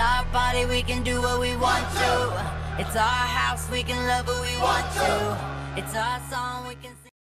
our body, we can do what we want to. It's our house, we can love who we want to. It's our song, we can sing.